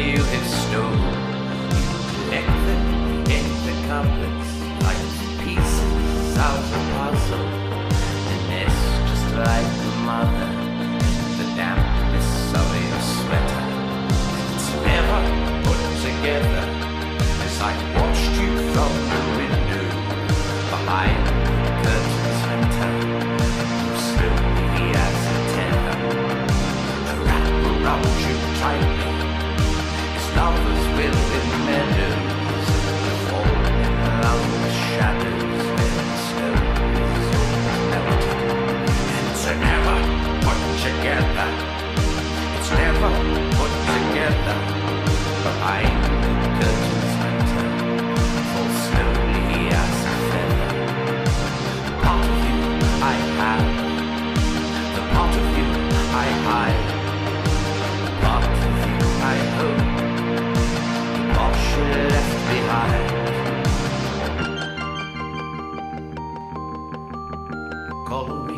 you have stolen. You collect them in the couplets like pieces out of a puzzle. The nest, just like the mother, the dampness of your sweater. It's never put together as I watched you from the window behind. I hide. Part of you I hope, what she left behind. Call me.